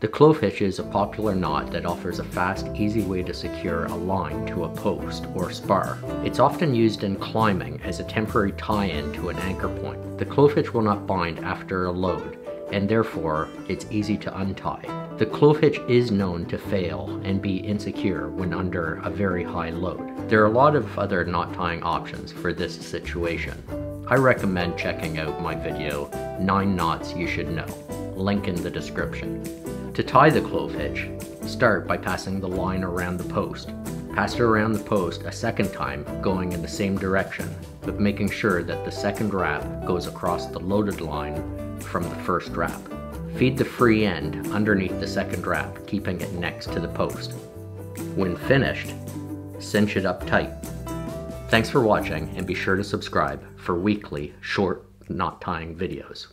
The clove hitch is a popular knot that offers a fast, easy way to secure a line to a post or spar. It's often used in climbing as a temporary tie-in to an anchor point. The clove hitch will not bind after a load, and therefore it's easy to untie. The clove hitch is known to fail and be insecure when under a very high load. There are a lot of other knot tying options for this situation. I recommend checking out my video, 9 knots you should know, link in the description. To tie the clove hitch, start by passing the line around the post. Pass it around the post a second time going in the same direction, but making sure that the second wrap goes across the loaded line from the first wrap. Feed the free end underneath the second wrap, keeping it next to the post. When finished, cinch it up tight. Thanks for watching and be sure to subscribe for weekly short knot tying videos.